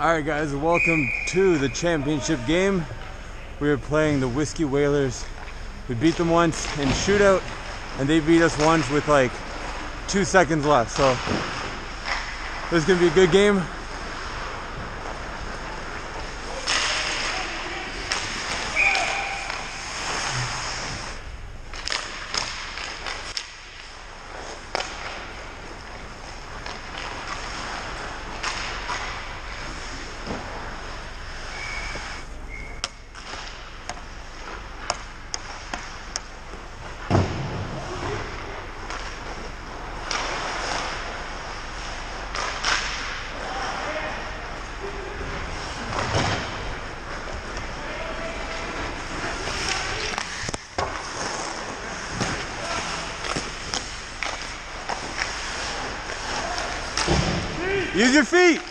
Alright guys, welcome to the championship game. We are playing the Whiskey Whalers. We beat them once in shootout and they beat us once with like two seconds left. So this is gonna be a good game. Use your feet.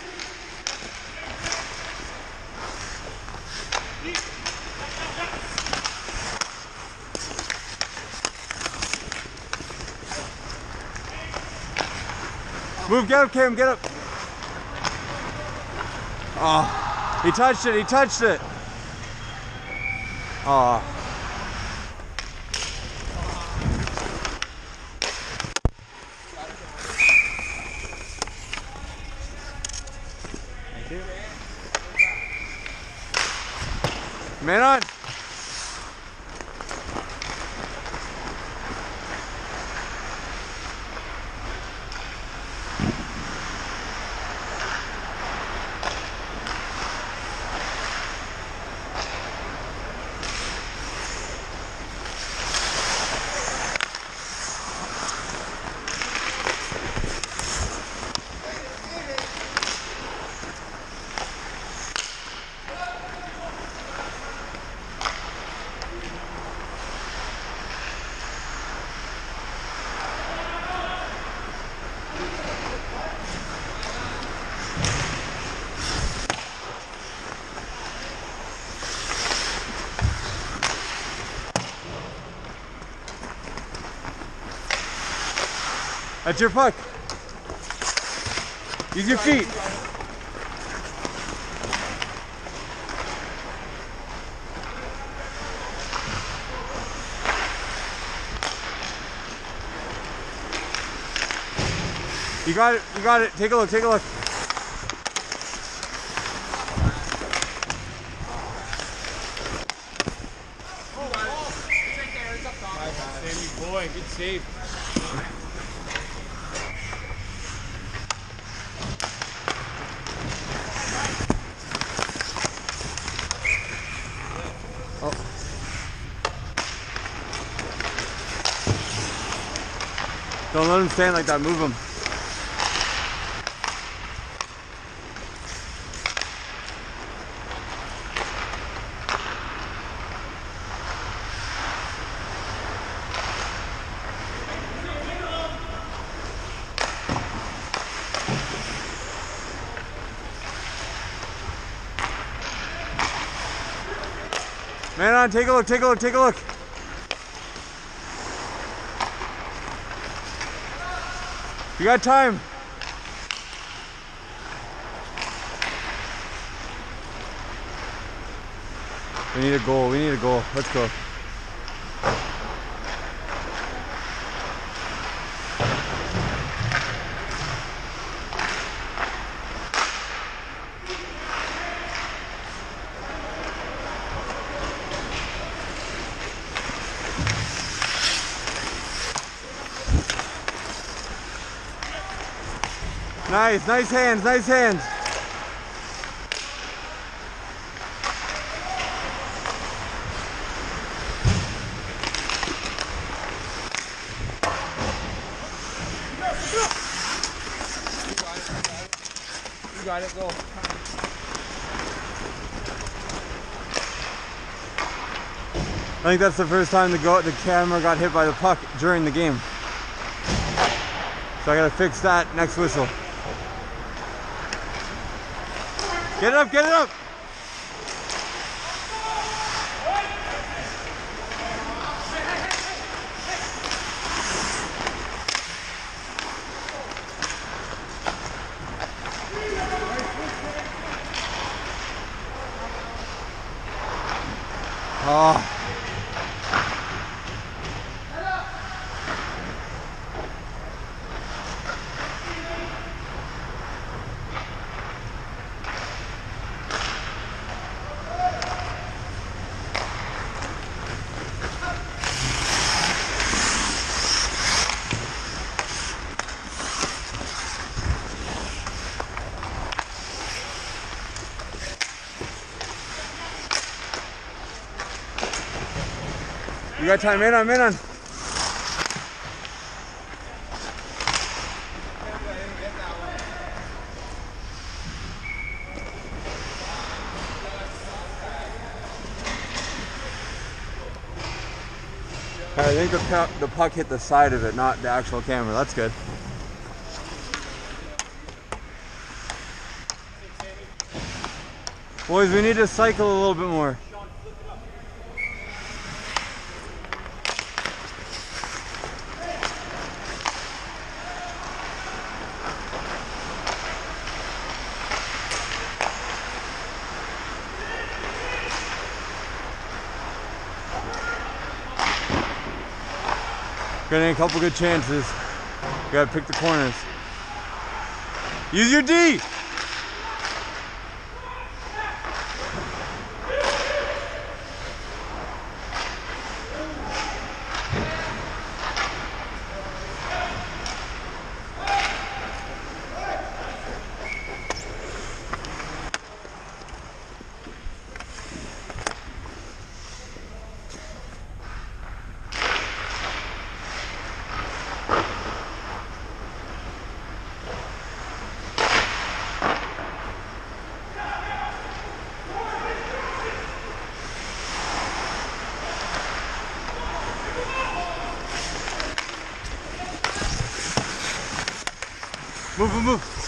Move, get up, Cam, get up. Oh, he touched it, he touched it. Oh. Man on. That's your puck. Use your feet. You got it. You got it. Take a look. Take a look. Sammy boy, good save. Don't let him stand like that. Move him. Man on, take a look, take a look, take a look. You got time. We need a goal. We need a goal. Let's go. Nice, nice hands, nice hands. You got it, go. I think that's the first time the go the camera got hit by the puck during the game. So I gotta fix that next whistle. Get it up, get it up! Oh. You got time in on, in on. I think the, the puck hit the side of it, not the actual camera. That's good. Boys, we need to cycle a little bit more. Getting a couple good chances. Gotta pick the corners. Use your D! Move, move, move.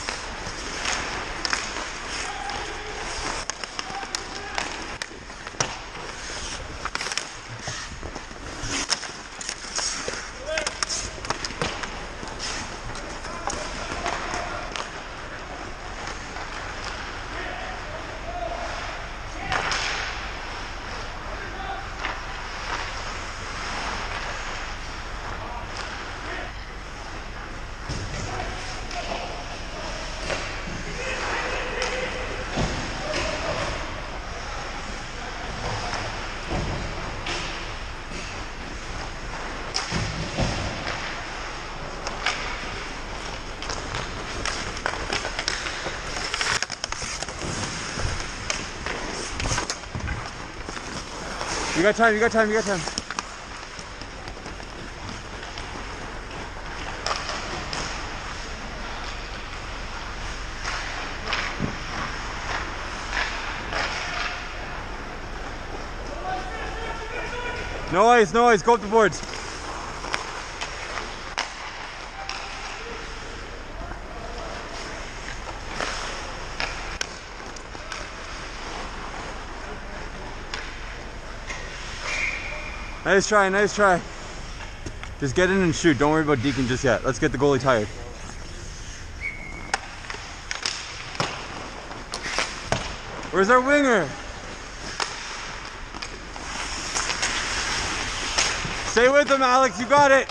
You got time, you got time, you got time. No ice, no ice, go up the boards. Nice try, nice try. Just get in and shoot. Don't worry about deking just yet. Let's get the goalie tired. Where's our winger? Stay with him, Alex. You got it.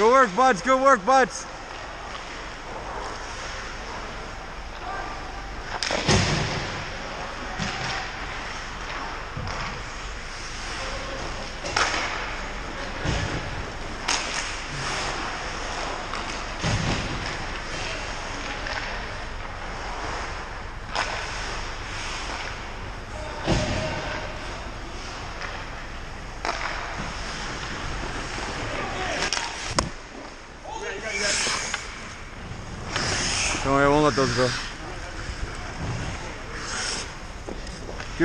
Good work, buds. Good work, buds.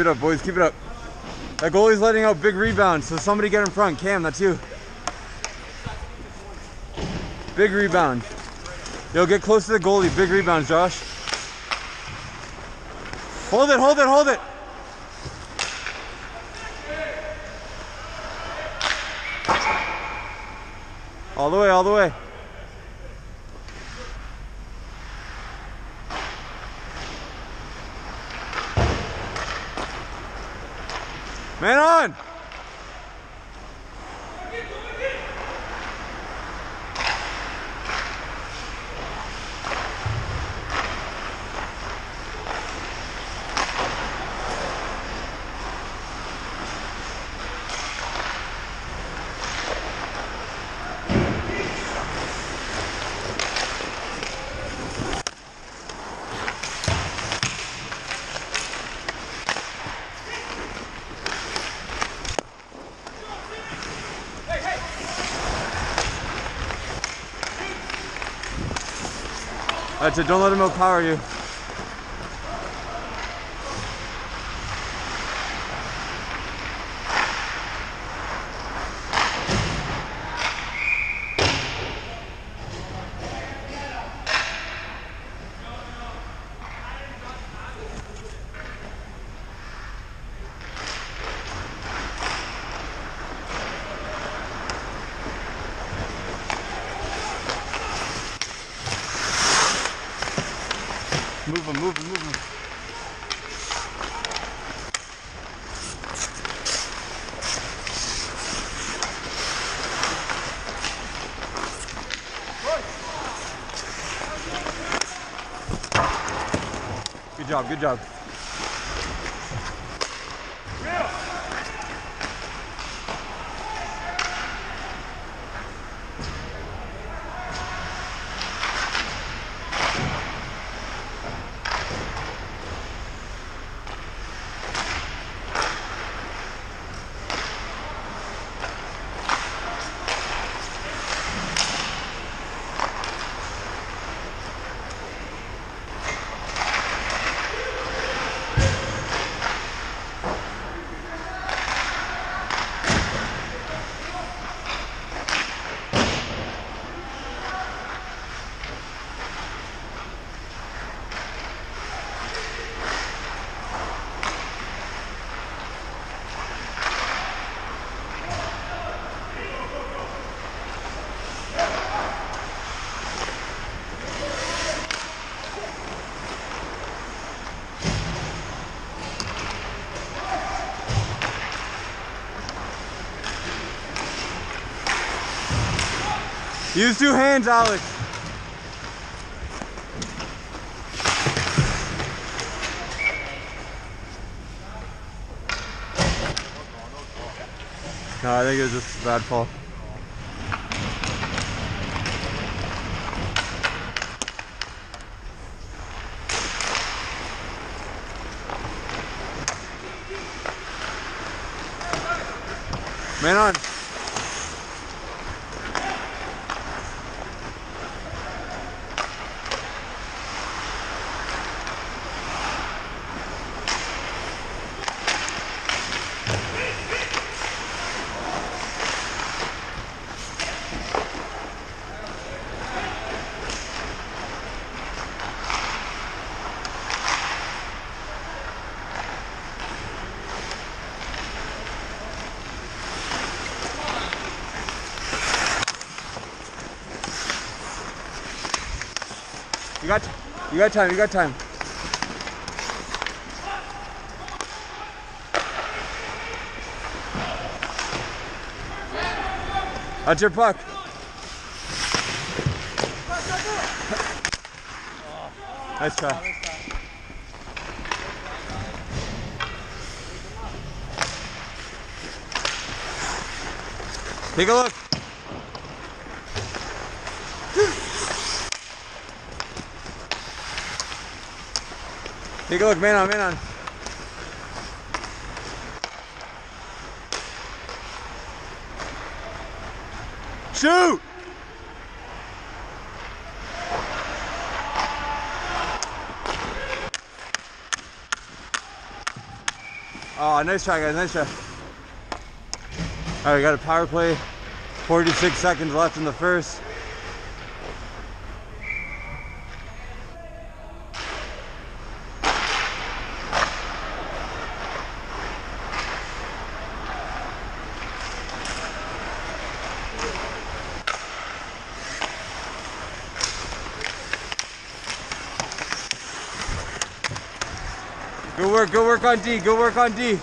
it up, boys. Keep it up. That goalie's letting out big rebounds, so somebody get in front. Cam, that's you. Big rebound. Yo, get close to the goalie. Big rebound, Josh. Hold it, hold it, hold it. All the way, all the way. Get going! Uh, That's it, don't let him outpower you. Move him, move him, move him. Good job, good job. Use two hands, Alex. No, I think it was just a bad fall. Man on. You got, you got time. You got time. That's your puck. Nice try. Take a look. Take a look, man on, man on. Shoot! Oh, nice try, guys. Nice try. All right, we got a power play. 46 seconds left in the first. Good work, good work on D, good work on D.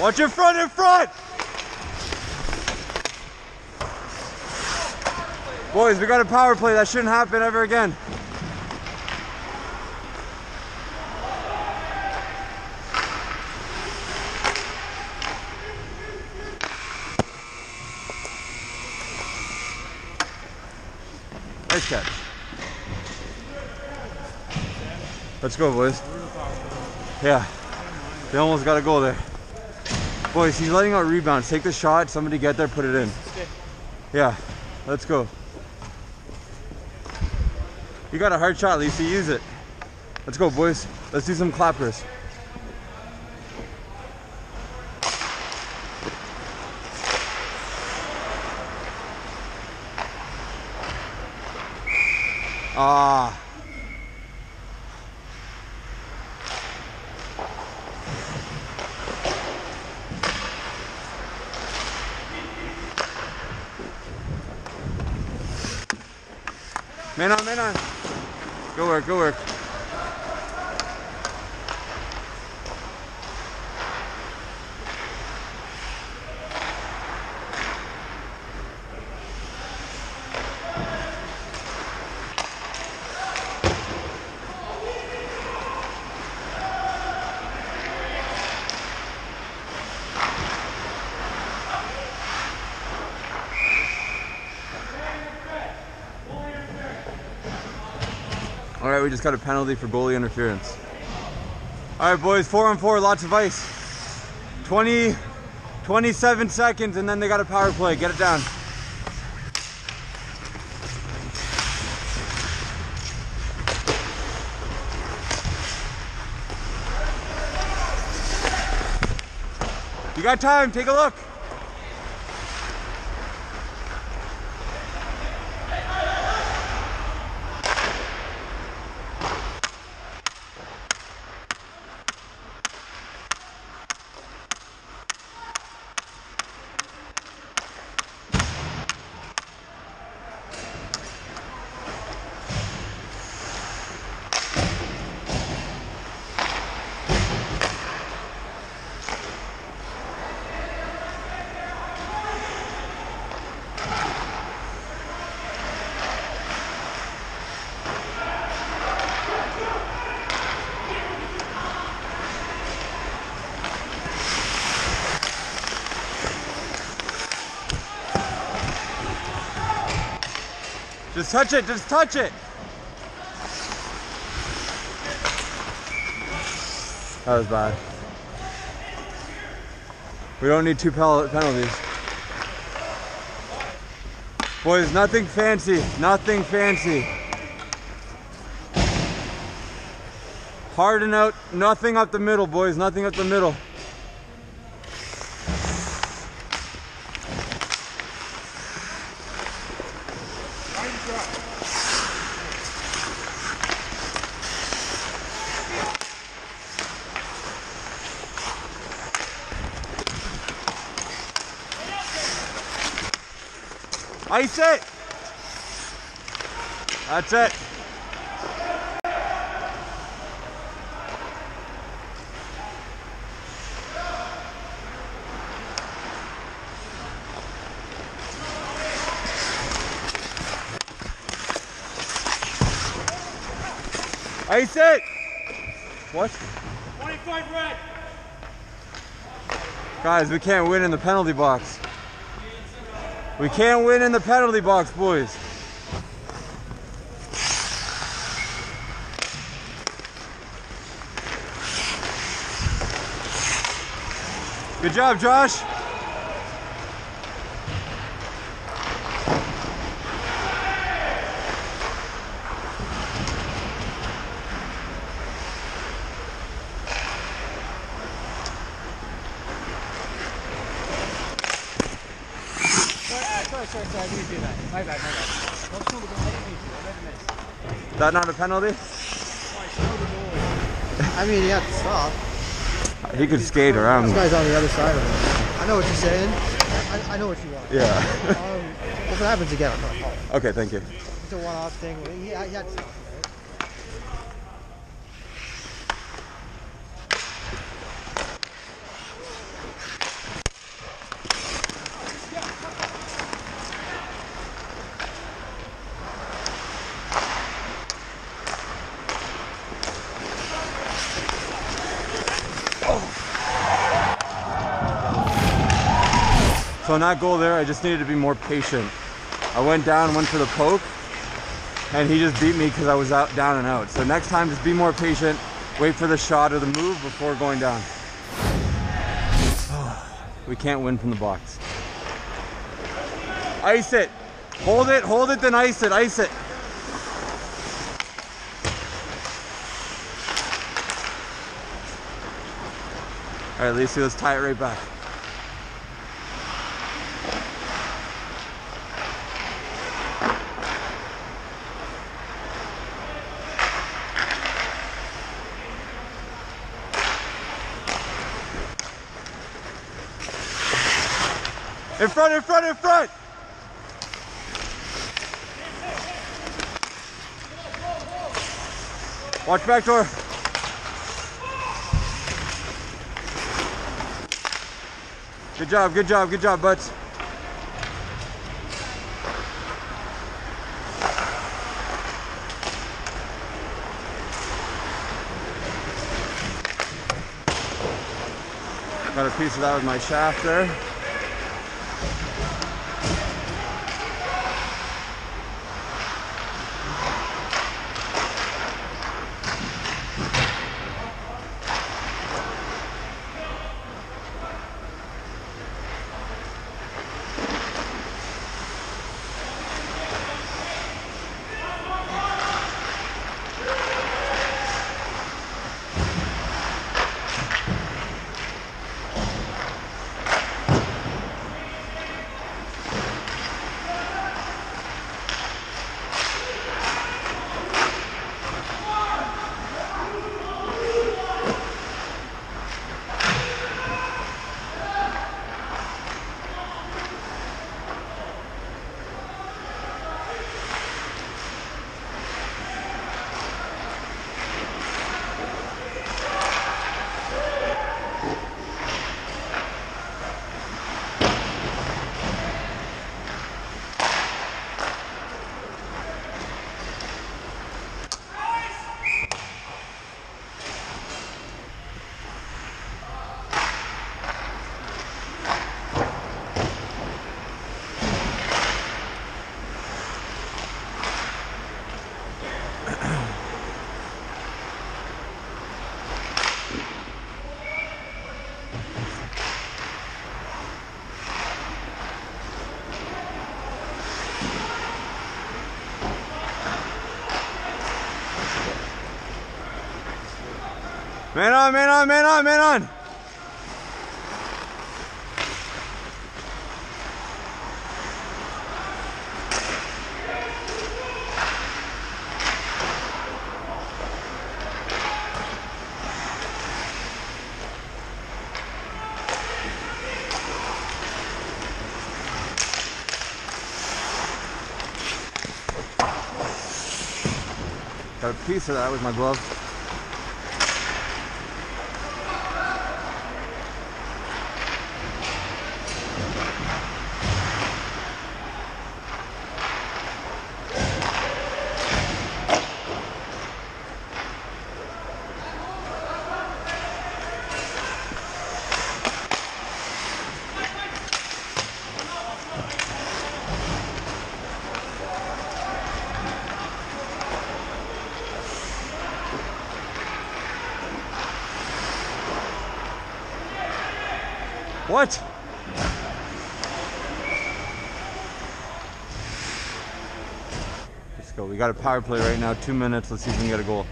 Watch your front in front! Boys, we got a power play. That shouldn't happen ever again. Nice catch. Let's go, boys. Yeah. They almost got a goal there. Boys, he's letting out rebounds. Take the shot. Somebody get there, put it in. Yeah. Let's go. You got a hard shot, Lisa. Use it. Let's go, boys. Let's do some clappers. Ah. Man on, man on. Go work, go work. All right, we just got a penalty for goalie interference. All right, boys, four on four, lots of ice. 20, 27 seconds, and then they got a power play. Get it down. You got time, take a look. Just touch it, just touch it. That was bad. We don't need two penalties. Boys, nothing fancy, nothing fancy. Harden out, nothing up the middle, boys, nothing up the middle. Ice it. That's it. Ice it. What? 25 red. Guys, we can't win in the penalty box. We can't win in the penalty box, boys. Good job, Josh. Sorry, sorry, sorry, I didn't do that. My bad, my bad. Don't kill the goal. I didn't mean to. I read the miss. Is that not a penalty? Sorry, kill the goal. I mean, he had to stop. He could skate around. This guy's on the other side of him. I know what you're saying. I, I know what you want. Yeah. Um, if it happens again, I'm gonna call it. okay, thank you. It's a one-off thing. He, he had stuff, right? So on that goal there, I just needed to be more patient. I went down, went for the poke, and he just beat me because I was out, down and out. So next time, just be more patient. Wait for the shot or the move before going down. we can't win from the box. Ice it. Hold it, hold it, then ice it, ice it. All right, Lacey, let's tie it right back. In front, in front, in front! Watch back door. Good job, good job, good job, butts. Got a piece of that with my shaft there. Man on, man on, man on, man on. Got a piece of that with my glove. What? Let's go. We got a power play right now. Two minutes. Let's see if we can get a goal.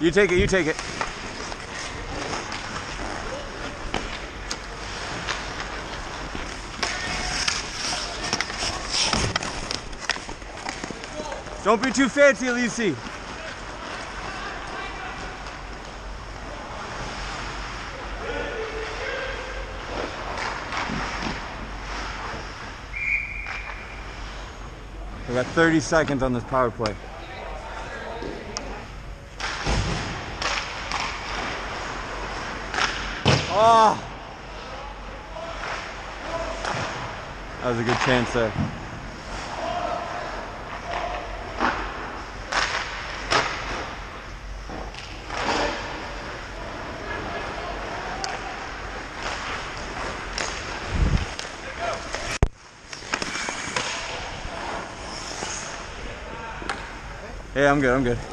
You take it, you take it. Don't be too fancy, Lisi. We got 30 seconds on this power play. Oh! That was a good chance there. Yeah, I'm good, I'm good.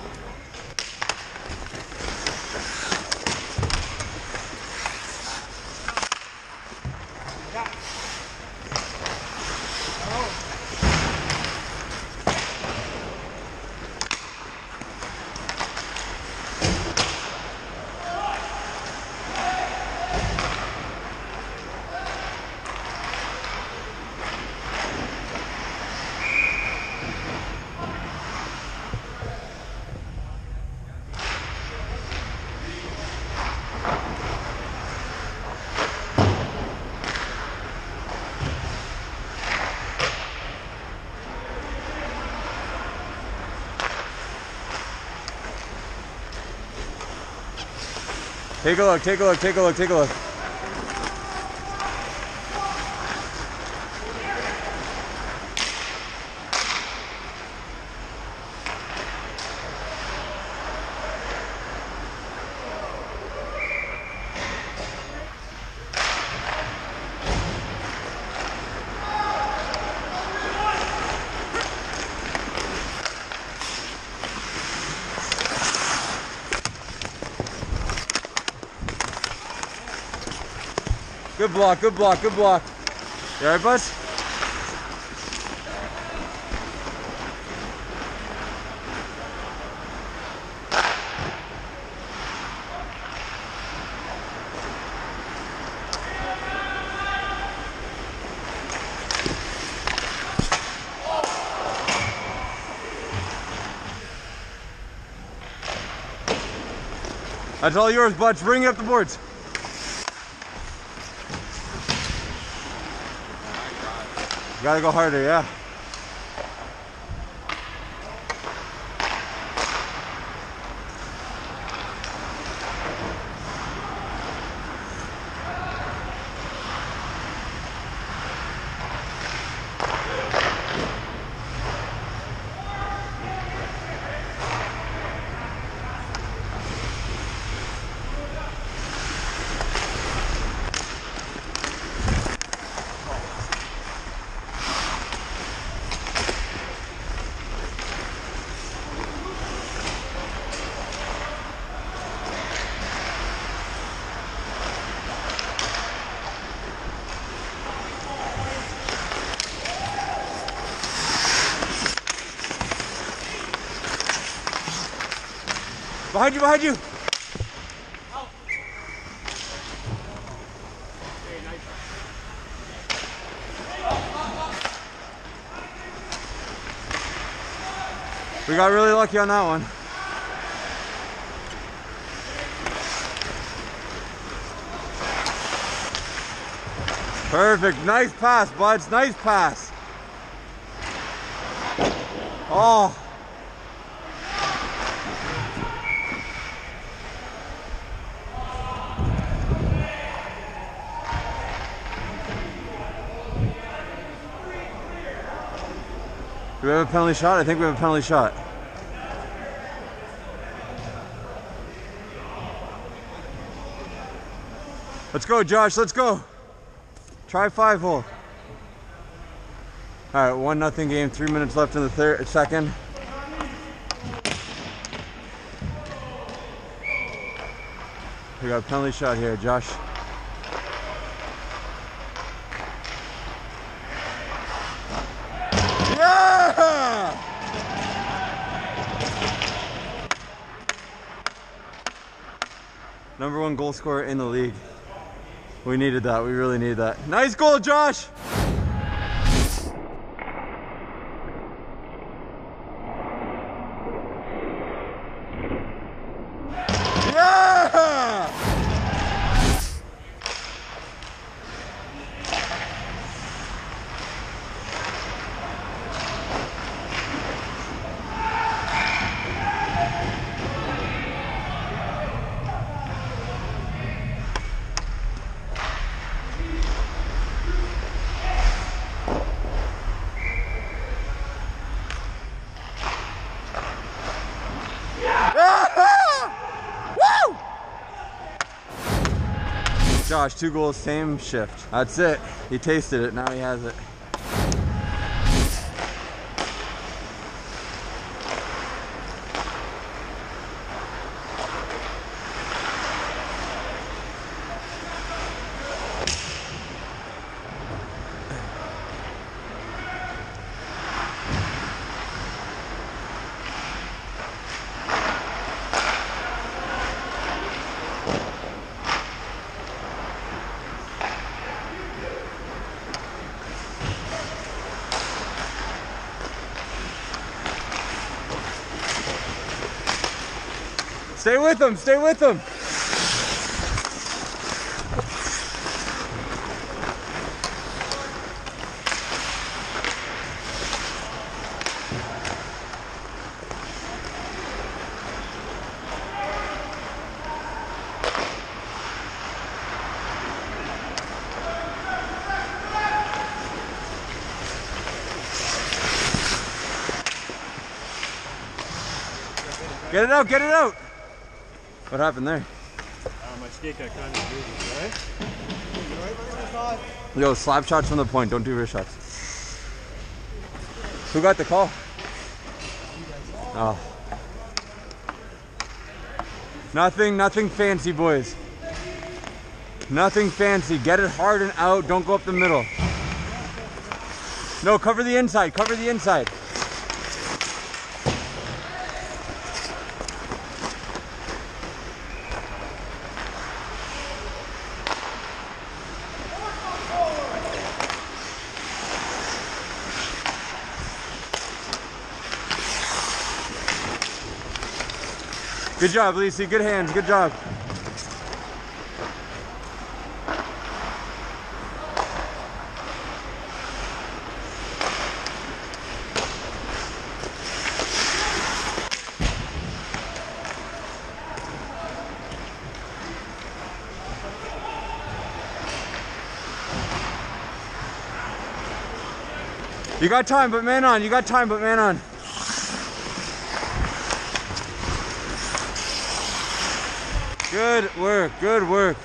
Take a look, take a look, take a look, take a look. Good block, good block, good block. You alright, bud? That's all yours, Butch. Bring it up the boards. Gotta go harder, yeah. Behind you, behind you. We got really lucky on that one. Perfect. Nice pass, buds. Nice pass. Oh. Do we have a penalty shot? I think we have a penalty shot. Let's go, Josh. Let's go. Try five hole. All right, one nothing game. Three minutes left in the third second. We got a penalty shot here, Josh. Yeah! Number one goal scorer in the league. We needed that. We really needed that. Nice goal, Josh. Josh, two goals, same shift. That's it. He tasted it. Now he has it. Stay with him. Stay with him. Get it out. Get it out. What happened there? Uh, my skate got kind of right? Yo, slap shots from the point. Don't do wrist shots. Who got the call? Oh. Nothing, nothing fancy, boys. Nothing fancy. Get it hard and out. Don't go up the middle. No, cover the inside. Cover the inside. Good job, Lisi. Good hands. Good job. You got time, but man on. You got time, but man on. Good work, good work.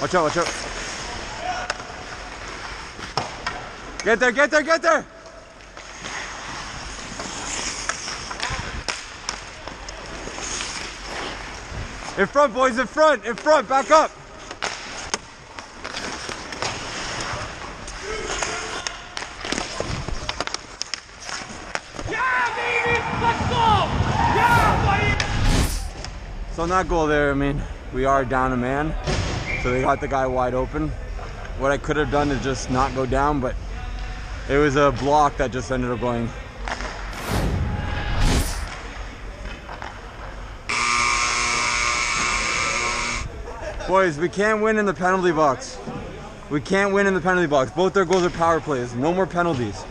Watch out, watch out. Get there, get there, get there! In front, boys, in front, in front, back up. So on that goal there, I mean, we are down a man. So they got the guy wide open. What I could have done is just not go down, but it was a block that just ended up going. Boys, we can't win in the penalty box. We can't win in the penalty box. Both their goals are power plays. No more penalties.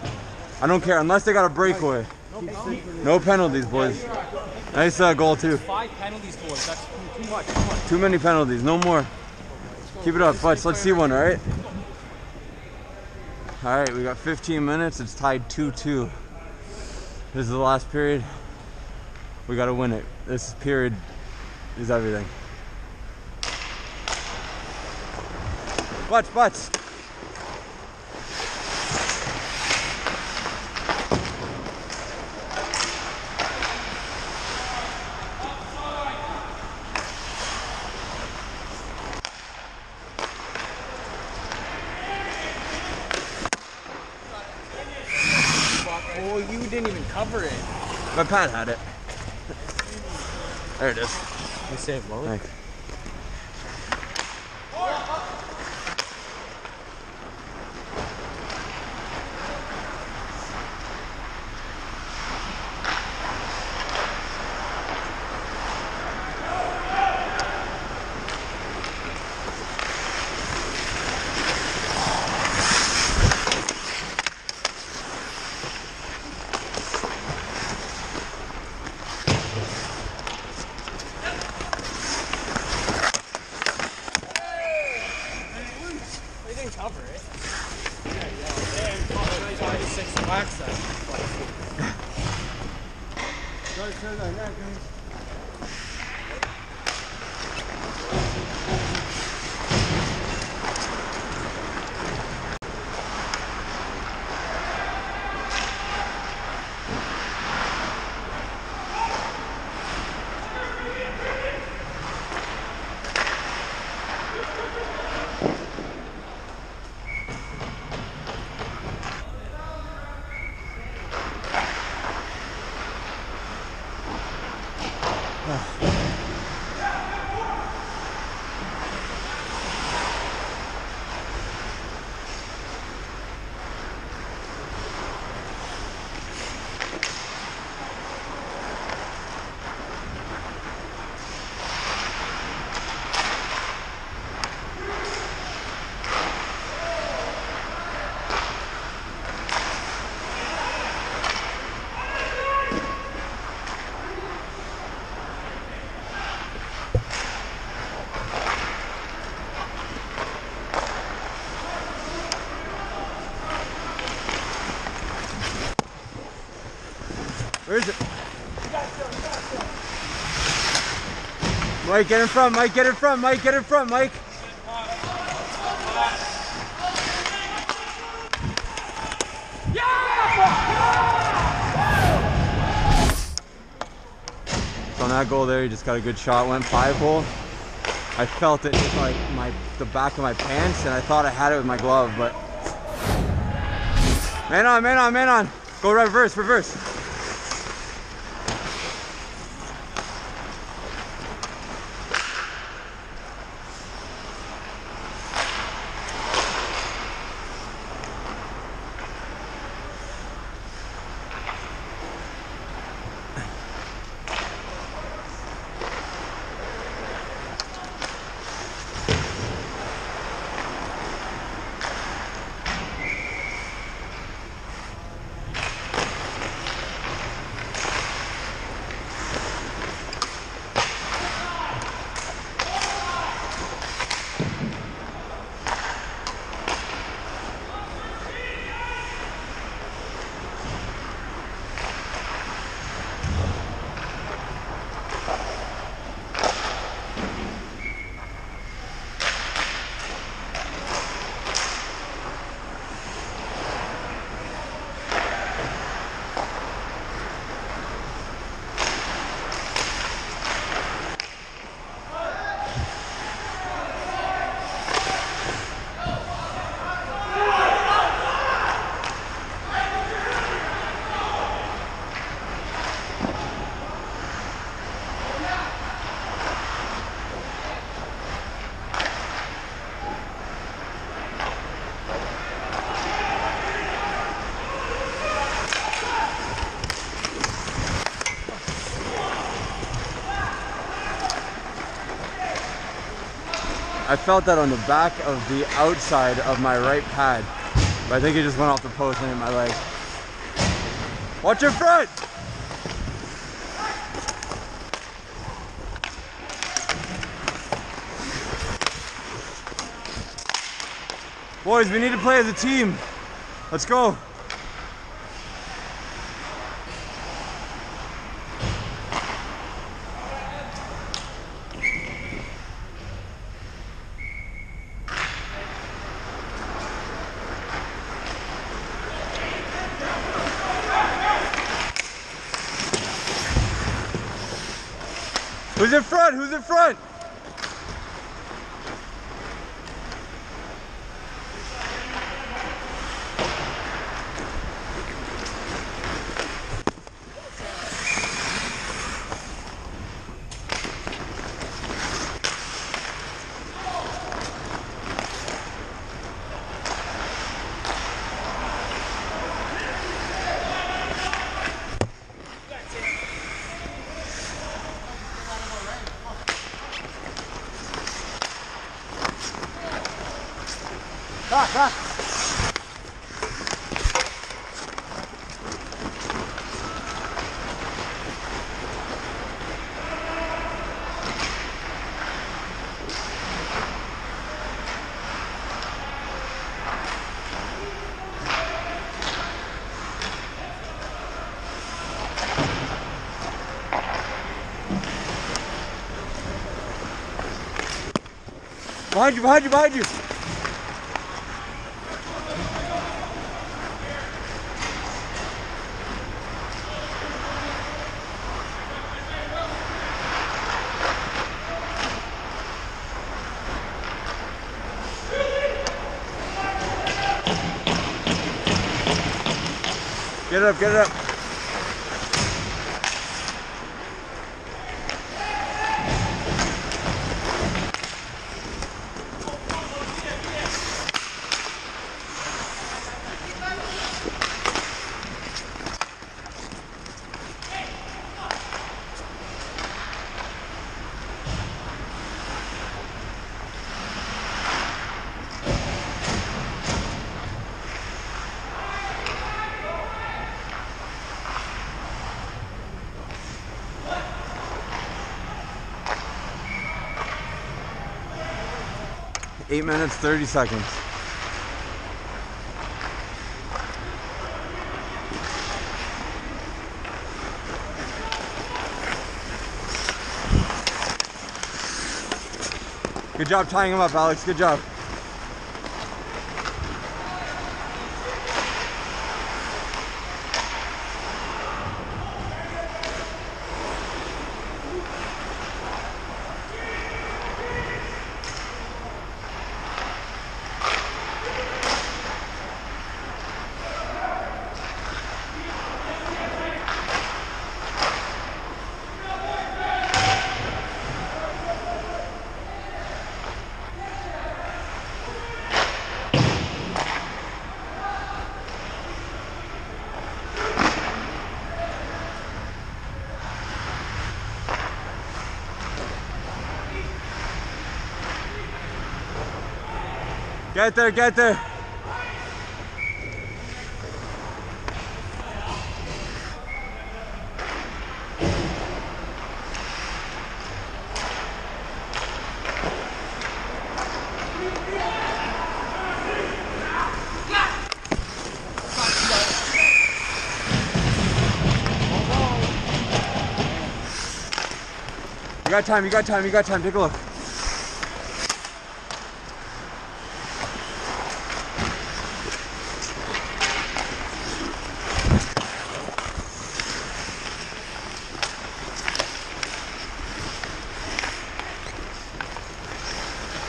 I don't care unless they got a breakaway. No penalties, boys. Nice uh, goal too. Five penalties, boys. That's too much. Too many penalties. No more. Keep it up, Butch. Let's see one, all right? All right, we got 15 minutes. It's tied 2-2. This is the last period. We got to win it. This period is everything. Watch, watch. Oh, you didn't even cover it. My pad had it. there it is. You saved Logan. Where is it? Mike, get in front. Mike, get in front. Mike, get in front. Mike. So on that goal there, he just got a good shot. Went five hole. I felt it hit like my the back of my pants, and I thought I had it with my glove, but man on, man on, man on. Go reverse, reverse. I felt that on the back of the outside of my right pad. But I think it just went off the post and hit my leg. Watch your front! Boys, we need to play as a team. Let's go. Who's in front? Who's in front? Back. Behind you, behind 8 minutes 30 seconds. Good job tying him up, Alex. Good job. Get there, get there. You got time, you got time, you got time. Take a look.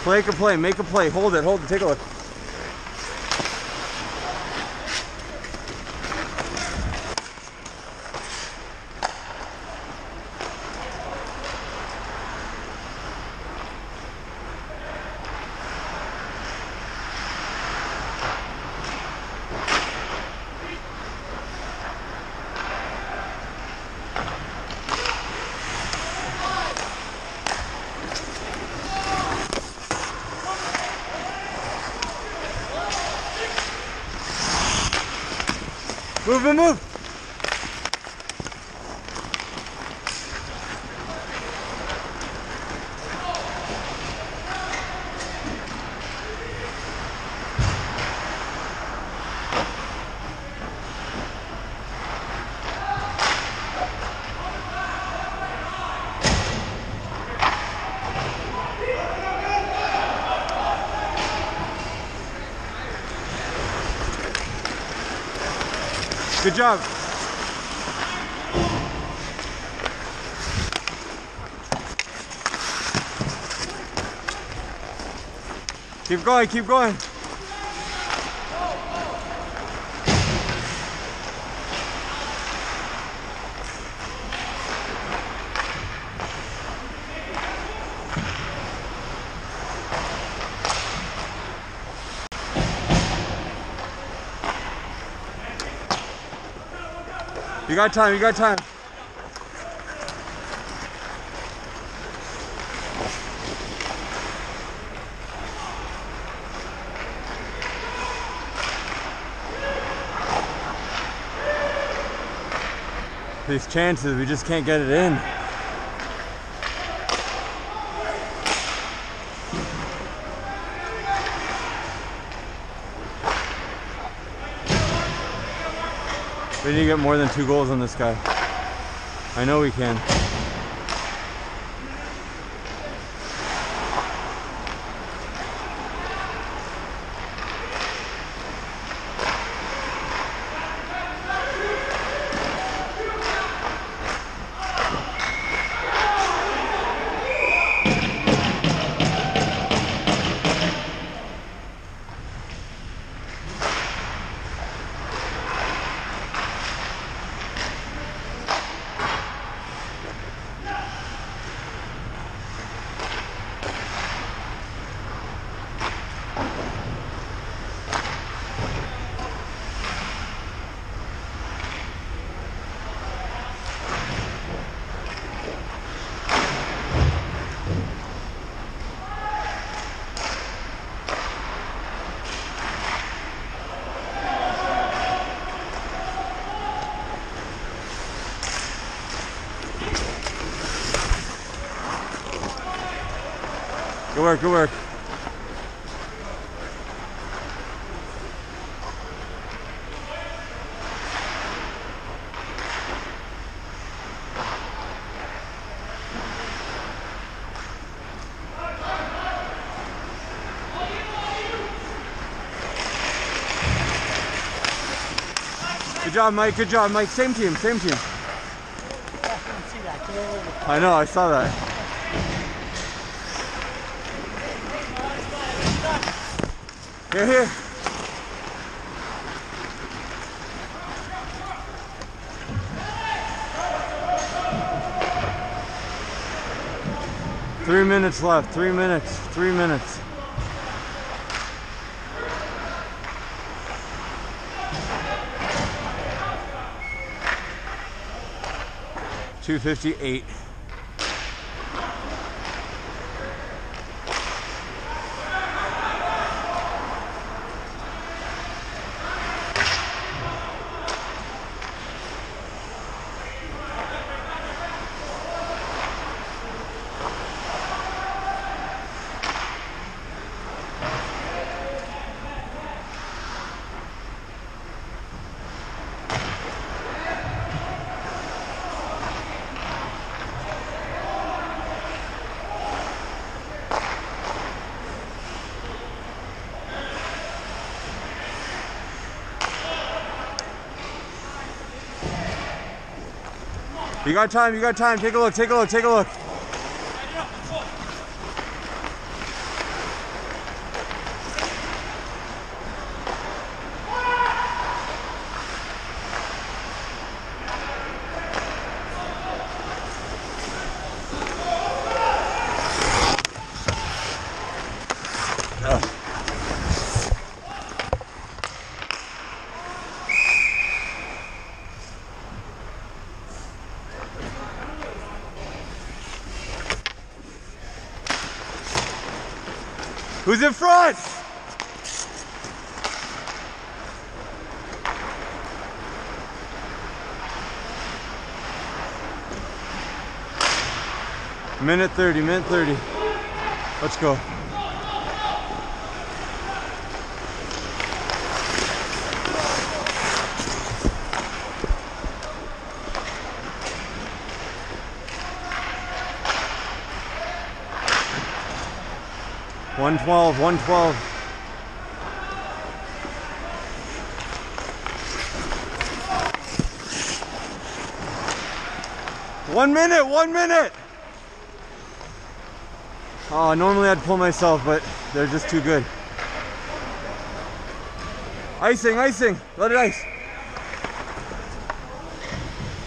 Play, make a play. Hold it, hold it, take a look. Move, move, job. Keep going, keep going. You got time, you got time. These chances, we just can't get it in. We need to get more than two goals on this guy. I know we can. Good work, good work. Good job, Mike. Good job, Mike. Same team, same team. I know, I saw that. Here, here. Three minutes left. Three minutes. Three minutes. 258 You got time, you got time. Take a look, take a look, take a look. Who's in front? Minute 30, minute 30. Let's go. One twelve, one twelve. One minute, one minute. Oh, normally I'd pull myself, but they're just too good. Icing, icing, let it ice.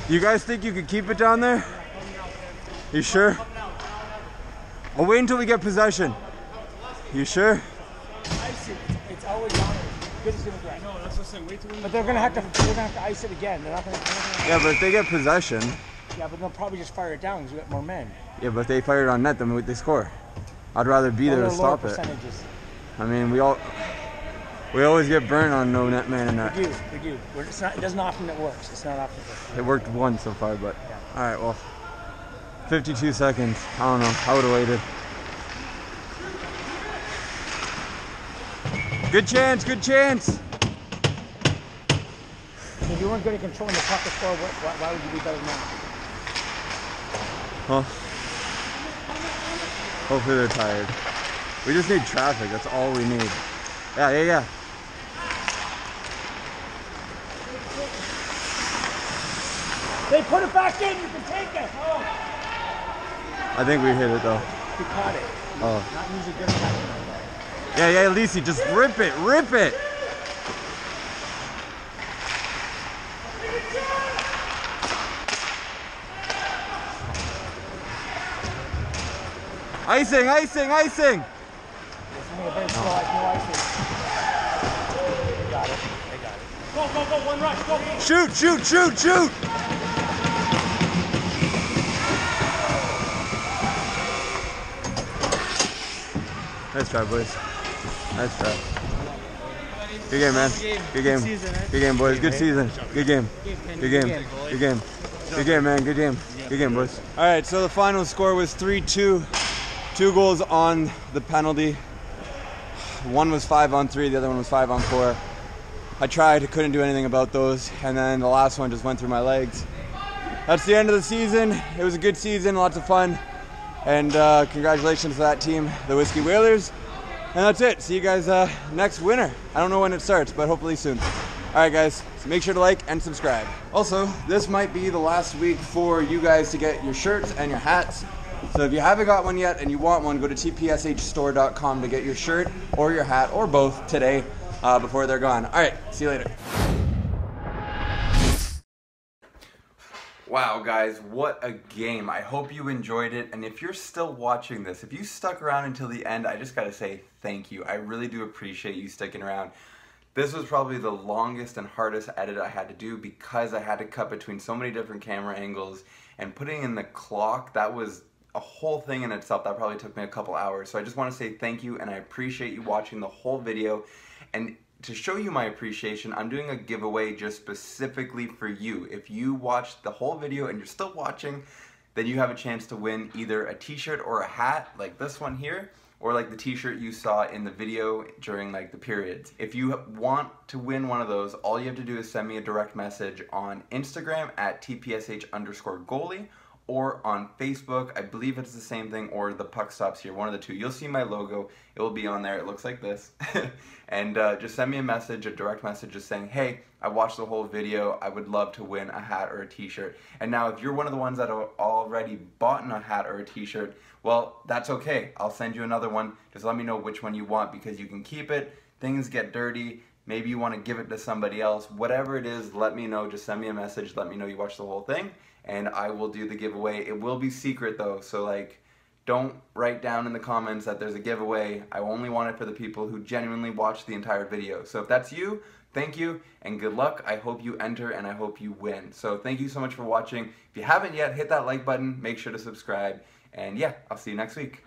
You guys think you could keep it down there? You sure? I'll wait until we get possession. You sure? ice it. It's always on it. Because it's gonna dry. No, that's what I'm saying. Wait till But they're gonna have to. They're gonna have to ice it again. They're not gonna. They're not gonna Yeah, but if they get possession, yeah, but they'll probably just fire it down because we got more men. yeah, but if they fire it on net, then they score. I'd rather be Or there to they're stop it. I mean, we all. We always get burnt on no net man and net. We do, we do. We're, it's not, it doesn't often it works. It's not often it works. It worked once so far, but all right. Well, 52 seconds. I don't know. I would have waited. Good chance. Good chance. If you weren't good at controlling the puck what, why, why would you be better now? Huh? Hopefully they're tired. We just need traffic. That's all we need. Yeah, yeah, yeah. They put it back in. You can take it. Oh, I think we hit it though. he caught it. Oh. Not usually good at that. Yeah, yeah, Lisi, just rip it, rip it. Icing, icing, icing. Go. Shoot, shoot, shoot, shoot. Nice try, boys. Nice try. Good game, man. Good game. Good game, boys. Good season. Good game. Good game. Good game. Good game, man. Good game. Good game, boys. All right, so the final score was 3 2. Two goals on the penalty. One was five on three, the other one was five on four. I tried, couldn't do anything about those, and then the last one just went through my legs. That's the end of the season. It was a good season, lots of fun, and uh, congratulations to that team, the Whiskey Whalers. And that's it. See you guys uh, next winter. I don't know when it starts, but hopefully soon. All right, guys. So make sure to like and subscribe. Also, this might be the last week for you guys to get your shirts and your hats. So if you haven't got one yet and you want one, go to tpshstore.com to get your shirt or your hat or both today uh, before they're gone. All right. See you later. Wow, guys, what a game. I hope you enjoyed it. And if you're still watching this, if you stuck around until the end, I just gotta say thank you. I really do appreciate you sticking around. This was probably the longest and hardest edit I had to do because I had to cut between so many different camera angles and putting in the clock, that was a whole thing in itself. That probably took me a couple hours. So I just wanna say thank you and I appreciate you watching the whole video. And to show you my appreciation, I'm doing a giveaway just specifically for you. If you watched the whole video and you're still watching, then you have a chance to win either a t-shirt or a hat like this one here, or like the t-shirt you saw in the video during like the periods. If you want to win one of those, all you have to do is send me a direct message on Instagram at tpsh underscore goalie or on Facebook. I believe it's the same thing, or the puck stops here, one of the two. You'll see my logo. It will be on there. It looks like this. and uh, just send me a message, a direct message, just saying, hey, I watched the whole video. I would love to win a hat or a t-shirt. And now, if you're one of the ones that have already bought a hat or a t-shirt, well, that's okay. I'll send you another one. Just let me know which one you want because you can keep it. Things get dirty. Maybe you want to give it to somebody else. Whatever it is, let me know. Just send me a message. Let me know you watched the whole thing and I will do the giveaway. It will be secret though, so like don't write down in the comments that there's a giveaway. I only want it for the people who genuinely watch the entire video. So if that's you, thank you and good luck. I hope you enter and I hope you win. So thank you so much for watching. If you haven't yet, hit that like button, make sure to subscribe, and yeah, I'll see you next week.